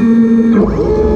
Música